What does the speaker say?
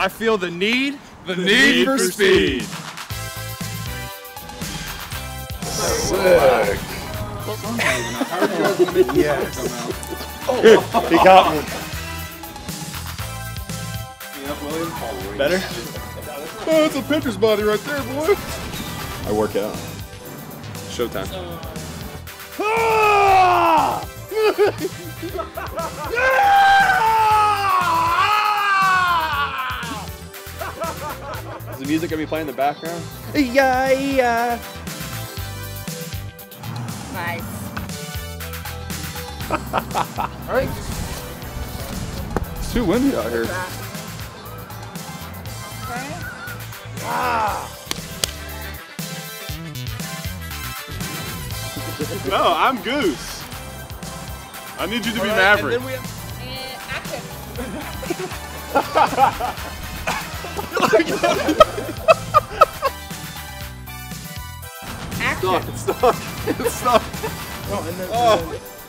I feel the need, the, the need, need, for, for speed. speed. Sick. yes. Oh, he got one. Better? Oh, it's a pitcher's body right there, boy. I work out. Showtime. Ah! the music gonna be playing in the background? Yeah, yeah. Nice. All right. It's too windy out here. Okay. Ah. no, I'm Goose. I need you to be right, Maverick. Action. Stop, stop. It's stuck. Oh, and then, oh. And then oh.